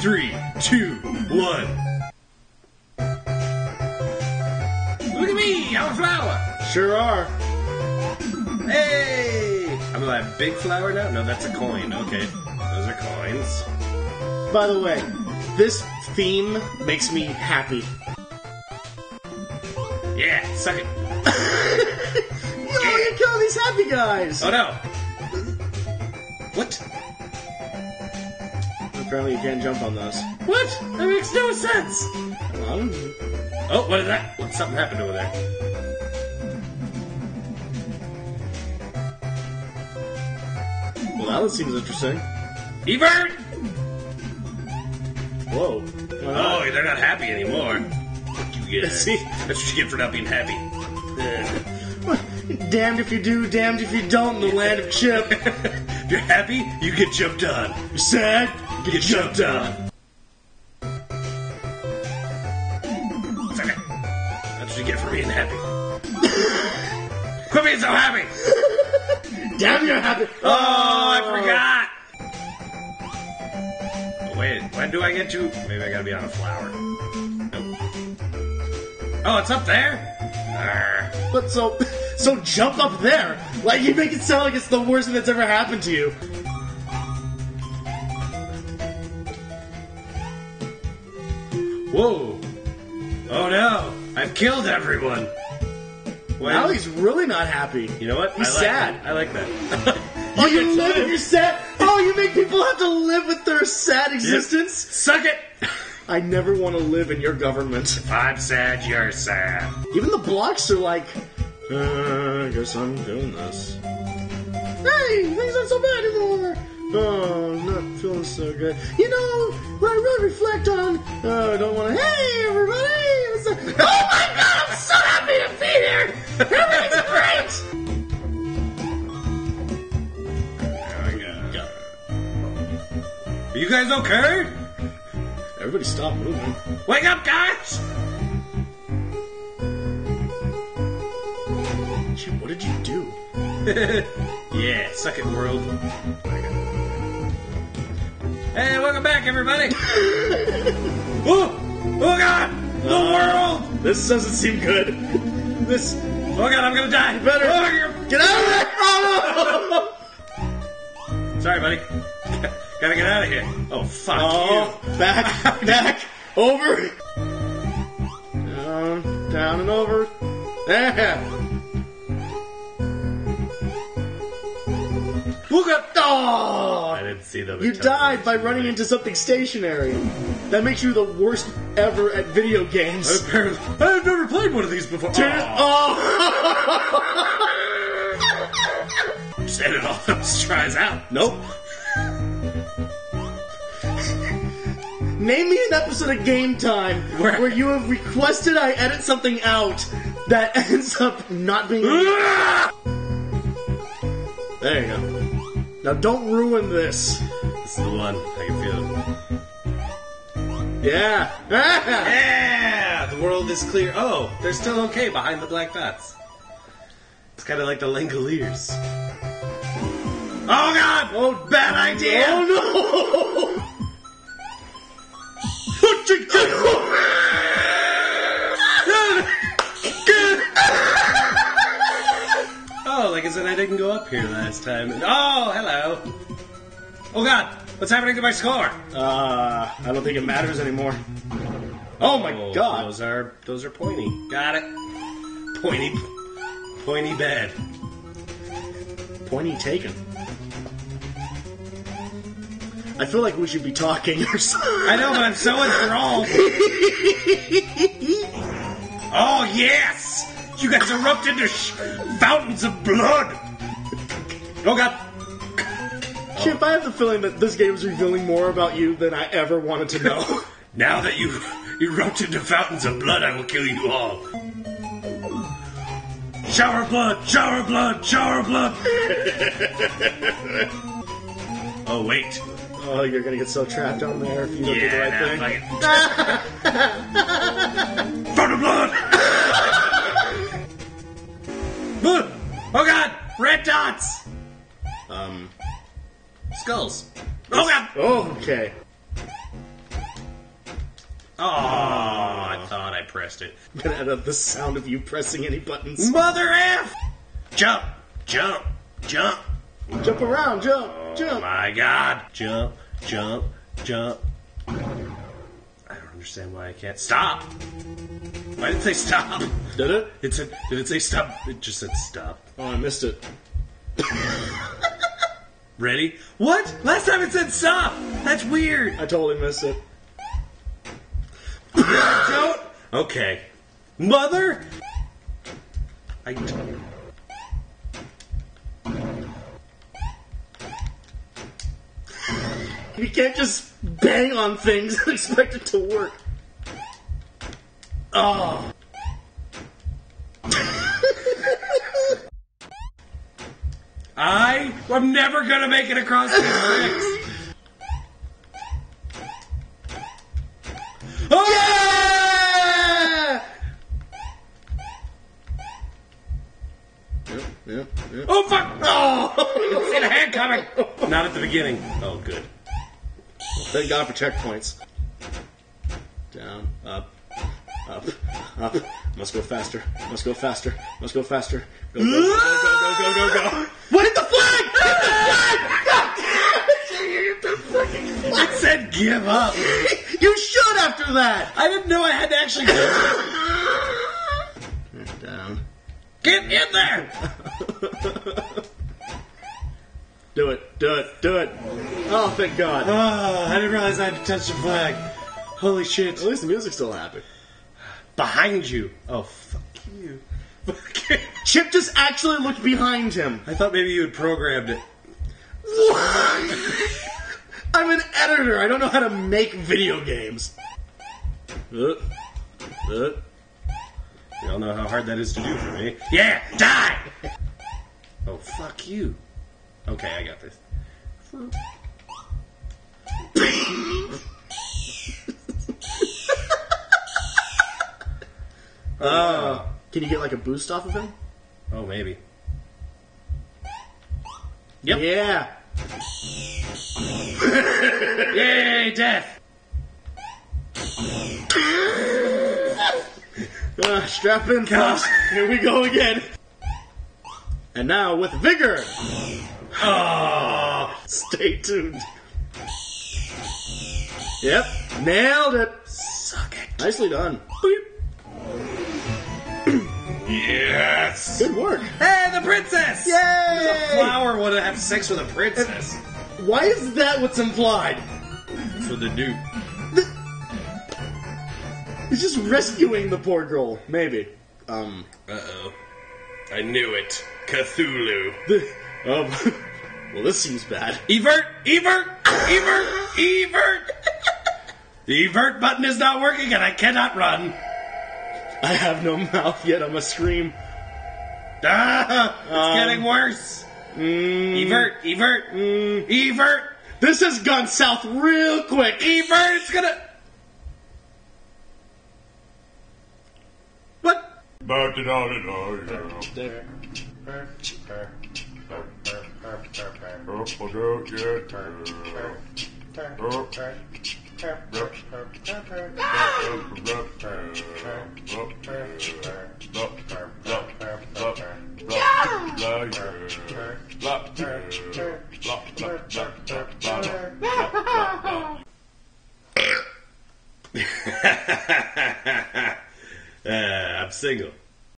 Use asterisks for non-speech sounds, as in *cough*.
three, two, one. Look at me, I'm a flower. Sure are. Hey, I'm a big flower now. No, that's a coin. Okay, those are coins. By the way, this theme makes me happy. Yeah, suck it. Yo, you kill these happy guys! Oh no. What? Apparently you can't jump on those. What? That makes no sense. Um, Oh, what is that? What? Something happened over there. well, that one seems interesting. Evert! Whoa. Oh, they're not happy anymore. Fuck you guys. *laughs* See? That's what you get for not being happy. *laughs* Damned if you do, damned if you don't in the land of Chip. *laughs* if you're happy, you get jumped on. You're sad, Get jumped on. That's what you get for being happy. Quit being so happy! Damn, you're happy. Oh, I forgot! Wait, when do I get to? Maybe I gotta be on a flower. Nope. Oh, it's up there? Arr. But so, so jump up there. Like you make it sound like it's the worst thing that's ever happened to you. Whoa! Oh no! I've killed everyone! Wait, Now he's really not happy. you know what? he's I like sad. That. I like that. *laughs* Oh, you live in your sad. Oh, you make people have to live with their sad existence. Suck it! I never want to live in your government. If I'm sad, you're sad. Even the blocks are like, uh, I guess I'm doing this. Hey, things aren't so bad anymore. Oh, I'm not feeling so good. You know, when I really reflect on, oh, I don't want to. Hey, everybody! Like, oh my god, I'm so happy to be here. Everything's great. There we go. Are you guys okay? Everybody, stop moving. Wake up, guys! Gee, what did you do? *laughs* Yeah, suck it, world. Hey, welcome back, everybody! *laughs* oh, oh God! The Uh. world! This doesn't seem good. This Oh God, I'm gonna die! better Oh, get out of there. Oh no! *laughs* Sorry, buddy. Gotta get out of here. Oh, fuck Oh, back, *laughs* back, over, down, down and over. There. Look! Oh, I didn't see them. you died by running into something stationary. That makes you the worst ever at video games. Apparently, I've never played one of these before. Turn it- Oh. Send it all those tries out. nope. Name me an episode of Game Time Where- where you have requested I edit something out that *laughs* ends up not being. *laughs* There you go. Now don't ruin this. This is the one. I can feel it. Yeah. *laughs* Yeah! The world is clear. Oh, they're still okay behind the black dots. It's kind of like the Langoliers. Oh god! Oh, bad idea! oh no! *laughs* *laughs* like I said, I didn't go up here last time. Oh, hello. Oh god, what's happening to my score? Uh, I don't think it matters anymore. Oh my Oh, god. Those are those are pointy. Got it. Pointy, pointy bad. Pointy taken. I feel like we should be talking or something. I know, but I'm so enthralled. *laughs* oh yes! You guys erupt into sh- fountains of blood. Oh god! Chip, I have the feeling that this game is revealing more about you than I ever wanted to know. *laughs* Now that you erupt into fountains of blood, I will kill you all. Shower blood! Shower of blood! Shower blood! *laughs* oh wait. oh, you're gonna get so trapped down there if you don't do the right thing. Fountain of blood! *laughs* Oh god! Red dots! Um. Skulls. Oh god! Oh, okay. Oh, I thought I pressed it. I'm gonna edit the sound of you pressing any buttons. Mother F! Jump, jump, jump. Jump around, jump, Oh jump. my god. Jump, jump, jump. I don't understand why I can't stop. Why did say stop? Did it? It said, did it say stop? It just said stop. Oh, I missed it. Ready? What? Last time it said stop! That's weird! I totally missed it. Don't! Okay. Mother? I. You can't just bang on things *laughs* and expect it to work. Oh. I am never gonna make it across the bricks. Oh! Yep, yep, yep. Oh fuck! Oh! See the hand coming! Not at the beginning. Oh, good. Thank God for checkpoints. Down, up, up, up. Must go faster. Must go faster. Must go faster. Go, go, go, go, go, go, go, go. What hit the flag? Hit the flag! God damn it! You hit the fucking flag. It said give up. You should after that. I didn't know I had to actually go. Down. Get in there! Do it. Do it. Do it. Oh, thank God. Oh, I didn't realize I had to touch the flag. Holy shit. At least the music's still happy. Behind you. Oh, fuck you. *laughs* Chip just actually looked behind him. I thought maybe you had programmed it. *laughs* I'm an editor. I don't know how to make video games. Uh, uh. You all know how hard that is to do for me. Yeah, die! Oh, fuck you. Okay, I got this. Uh, can you get like a boost off of him? Oh, maybe. Yep. Yeah. Yay, death! Uh, *laughs* strap in, folks. Here we go again. And now with vigor. Oh, Stay tuned. Yep, nailed it. suck it. Nicely done. Yes! Good work. Hey, the princess! Yay! A flower would have sex with a princess. Why is that what's implied? For the dude. He's just rescuing the poor girl. Maybe. Um. Uh oh. I knew it. Cthulhu. The, um. *laughs* Well, this seems bad. Evert! Evert! Evert! Evert! The Evert button is not working and I cannot run. I have no mouth yet. I'm a scream. Ah, *laughs* it's Um, getting worse. Mm, Evert! Evert! mm. Evert! This has gone south real quick. Evert! It's gonna. What? There. Uh, I'm single.